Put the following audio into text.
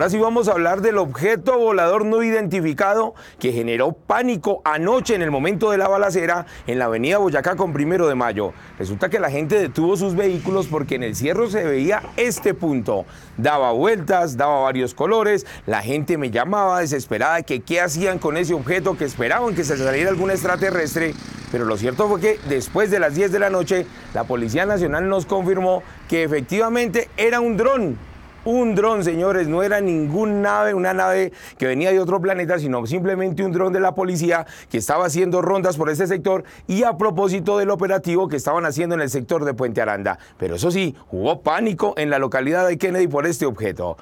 Ahora sí vamos a hablar del objeto volador no identificado que generó pánico anoche en el momento de la balacera en la avenida Boyacá con primero de mayo. Resulta que la gente detuvo sus vehículos porque en el cierre se veía este punto. Daba vueltas, daba varios colores, la gente me llamaba desesperada que qué hacían con ese objeto, que esperaban que se saliera algún extraterrestre. Pero lo cierto fue que después de las 10 de la noche, la Policía Nacional nos confirmó que efectivamente era un dron un dron, señores, no era ningún nave, una nave que venía de otro planeta, sino simplemente un dron de la policía que estaba haciendo rondas por ese sector y a propósito del operativo que estaban haciendo en el sector de Puente Aranda. Pero eso sí, hubo pánico en la localidad de Kennedy por este objeto.